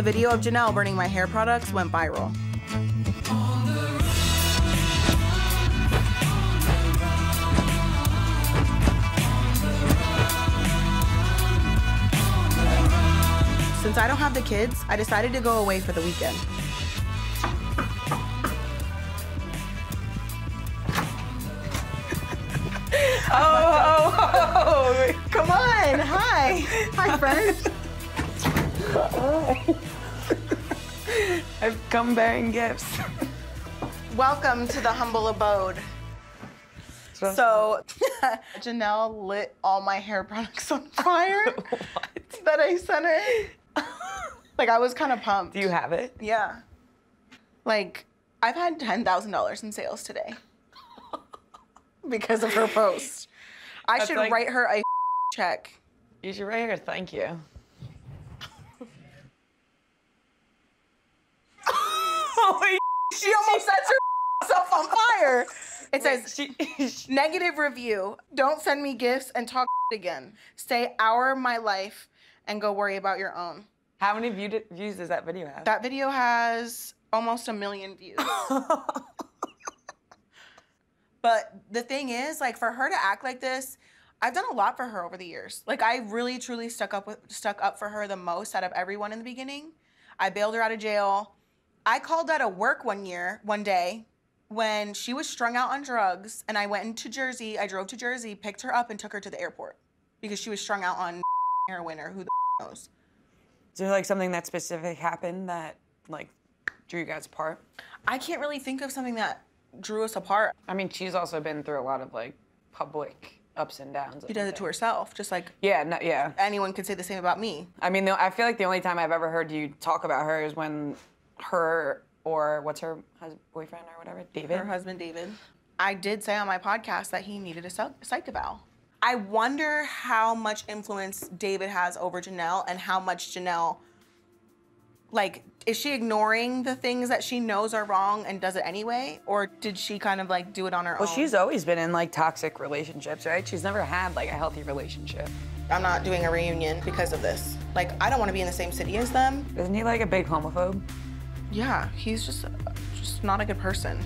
The video of Jenelle burning my hair products went viral. Since I don't have the kids, I decided to go away for the weekend. Oh, oh, oh, oh. Come on, hi. Hi, friend. I've come bearing gifts. Welcome to the humble abode. So, Jenelle lit all my hair products on fire that I sent her. like, I was kind of pumped. Do you have it? Yeah. Like, I've had $10,000 in sales today because of her post. I That's should like- write her a check. You should write here, thank you. She almost sets herself on fire. It says, Negative review. Don't send me gifts and talk again. Stay hour my life and go worry about your own. How many view views does that video have? That video has almost a million views. but the thing is, like for her to act like this, I've done a lot for her over the years. Like I really truly stuck up with stuck up for her the most out of everyone in the beginning. I bailed her out of jail. I called out of work one year, one day, when she was strung out on drugs, and I went into Jersey. I drove to Jersey, picked her up, and took her to the airport because she was strung out on heroin or who the knows. Is there like something that specific happened that like drew you guys apart? I can't really think of something that drew us apart. I mean, she's also been through a lot of like public ups and downs. She does it to herself, just like Yeah, no, yeah. anyone could say the same about me. I mean, I feel like the only time I've ever heard you talk about her is when her or what's her hus- boyfriend or whatever, David. Her husband, David. I did say on my podcast that he needed a psych psych eval. I wonder how much influence David has over Jenelle and how much Jenelle, like, is she ignoring the things that she knows are wrong and does it anyway? Or did she kind of like do it on her Well, own? Well, she's always been in like toxic relationships, right? She's never had like a healthy relationship. I'm not doing a reunion because of this. Like, I don't want to be in the same city as them. Isn't he like a big homophobe? Yeah, he's just, just not a good person.